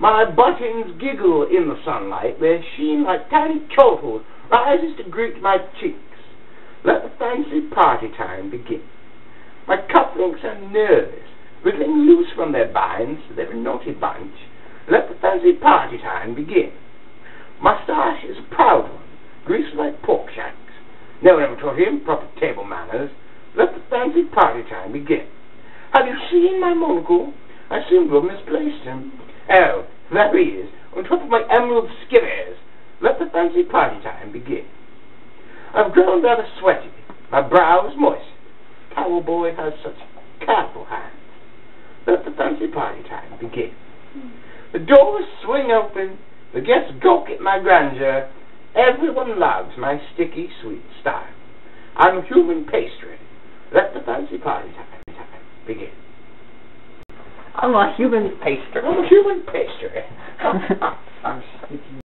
My buttons giggle in the sunlight, their sheen like tiny chortles rises to greet my cheeks. Let the fancy party time begin. My cufflinks are nervous, wriggling loose from their binds, they're a naughty bunch. Let the fancy party time begin. Moustache is a proud one, greased like pork shanks. No one ever taught him proper table manners. Let the fancy party time begin. Have you seen my monocle? I seem to have misplaced him. Oh, there he is, on top of my emerald skivvies. Let the fancy party time begin. I've grown rather sweaty. My brow is moist. Cowboy has such careful hands. Let the fancy party time begin. The doors swing open. The guests gawk at my grandeur. Everyone loves my sticky, sweet style. I'm human pastry. Let the fancy party time begin. I'm a human pastry. I'm a human pastry.